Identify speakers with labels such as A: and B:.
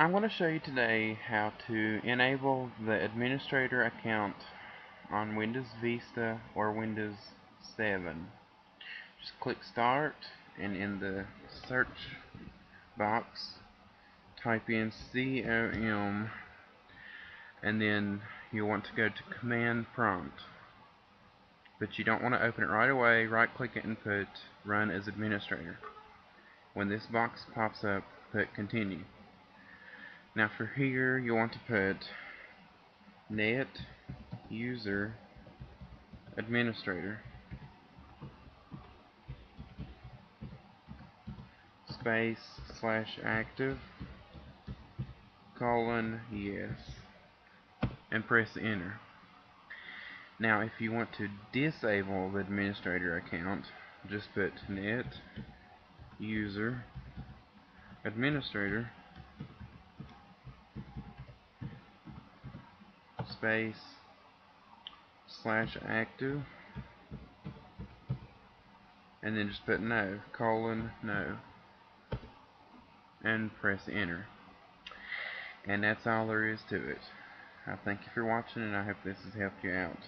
A: I'm going to show you today how to enable the administrator account on Windows Vista or Windows 7. Just click Start and in the search box type in COM and then you want to go to Command Prompt. But you don't want to open it right away. Right click it and put Run as Administrator. When this box pops up, put Continue. Now for here, you want to put net user administrator space slash active colon yes and press enter. Now if you want to disable the administrator account, just put net user administrator space slash active. And then just put no colon no and press enter. And that's all there is to it. I thank you for watching and I hope this has helped you out